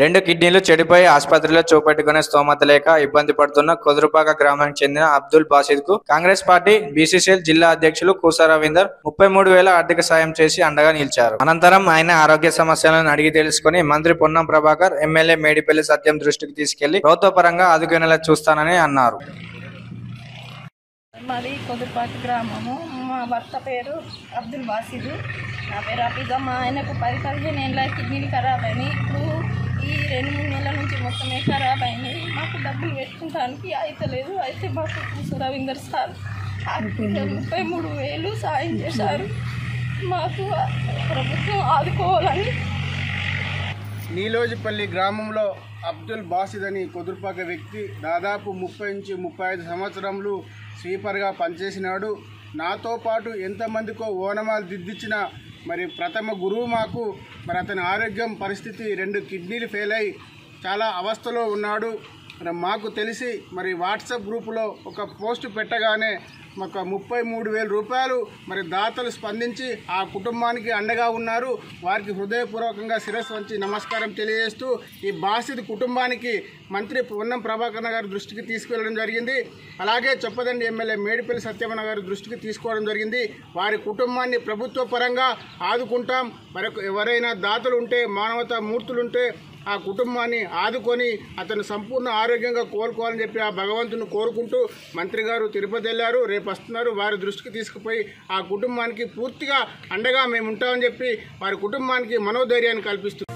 రెండు కిడ్నీలు చెడిపోయి ఆసుపత్రిలో చూపెట్టుకునే స్తోమత లేక ఇబ్బంది పడుతున్న కొదురుపాక గ్రామానికి చెందిన అబ్దుల్ బాసిద్కు కాంగ్రెస్ పార్టీ బీసీసీఎల్ జిల్లా అధ్యక్షులు కూసా రవీందర్ ముప్పై మూడు వేల ఆర్థిక సాయం చేసి అండగా నిలిచారు. అనంతరం ఆయన ఆరోగ్య సమస్యలను అడిగి తెలుసుకుని మంత్రి పొన్నం ప్రభాకర్ ఎమ్మెల్యే మేడిపల్లి సత్యం దృష్టికి తీసుకెళ్ళి ప్రభుత్వ పరంగా ఆదుకునేలా చూస్తానని అన్నారు. మాది కొద్దిపాటి గ్రామము. మా భర్త పేరు అబ్దుల్ వాసిదు నా పేరు అఫీజా మా ఆయనకు పది పదిహేను ఏళ్ళ కిడ్నీలు ఖరాబ్ అయినాయి. ఇప్పుడు ఈ రెండు మూడు నెలల నుంచి మొత్తం ఖరాబ్ అయింది. మాకు డబ్బులు పెట్టుకుంటానికి అయితలేదు అయితే మాకు కూసు రవీందర్ సార్ ముప్పై మూడు వేలు సాయం చేశారు. మాకు ప్రభుత్వం ఆదుకోవాలని నీలోజిపల్లి గ్రామంలో అబ్దుల్ బాసిద్ అని కుదుర్పాక వ్యక్తి దాదాపు ముప్పై నుంచి ముప్పై ఐదు సంవత్సరంలో స్వీపర్గా పనిచేసినాడు. నాతో పాటు ఎంతమందికో ఓనమాలు దిద్దిచ్చిన మరి ప్రథమ గురువు మాకు మరి అతని ఆరోగ్యం పరిస్థితి రెండు కిడ్నీలు ఫెయిల్ అయి చాలా అవస్థలో ఉన్నాడు. మరి మాకు తెలిసి మరి వాట్సాప్ గ్రూపులో ఒక పోస్ట్ పెట్టగానే మాకు ముప్పై మూడు వేల రూపాయలు మరి దాతలు స్పందించి ఆ కుటుంబానికి అండగా ఉన్నారు. వారికి హృదయపూర్వకంగా శిరస్సు వంచి నమస్కారం తెలియజేస్తూ ఈ బాసిద్ కుటుంబానికి మంత్రి పొన్నం ప్రభాకర్ గారి దృష్టికి తీసుకువెళ్ళడం జరిగింది. అలాగే చెప్పదండి ఎమ్మెల్యే మేడిపల్లి సత్యమణ గారి దృష్టికి తీసుకోవడం జరిగింది. వారి కుటుంబాన్ని ప్రభుత్వ పరంగా ఆదుకుంటాం. మరొక ఎవరైనా దాతలు ఉంటే మానవతా మూర్తులు ఉంటే ఆ కుటుంబాన్ని ఆదుకొని అతను సంపూర్ణ ఆరోగ్యంగా కోలుకోవాలని చెప్పి ఆ భగవంతుని కోరుకుంటూ మంత్రి గారు తిరుపతి వెళ్ళారు. రేపు వస్తున్నారు. వారి దృష్టికి తీసుకుపోయి ఆ కుటుంబానికి పూర్తిగా అండగా మేము ఉంటామని చెప్పి వారి కుటుంబానికి మనోధైర్యాన్ని కల్పిస్తున్నారు